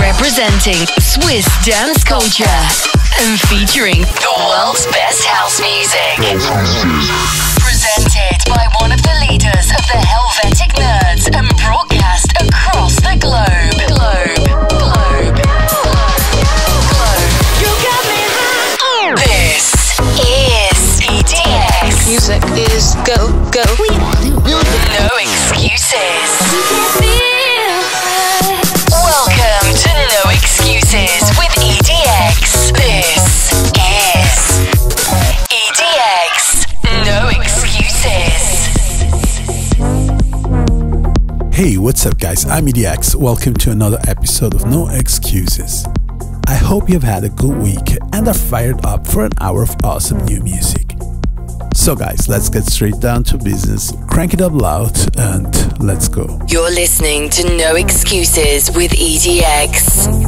Representing Swiss dance culture and featuring the world's best house music. Presented by one of the leaders of the Helvetic what's up, guys? I'm EDX. Welcome to another episode of No Xcuses. I hope you've had a good week and are fired up for an hour of awesome new music. So, guys, let's get straight down to business. Crank it up loud and let's go. You're listening to No Xcuses with EDX.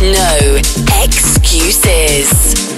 No excuses.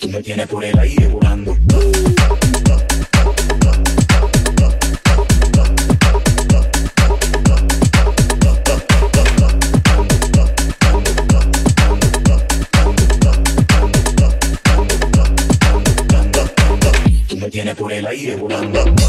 Tú me tienes por el aire volando. Tú por el aire volando.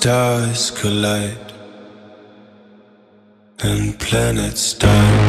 stars collide and planets die.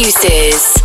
excuses.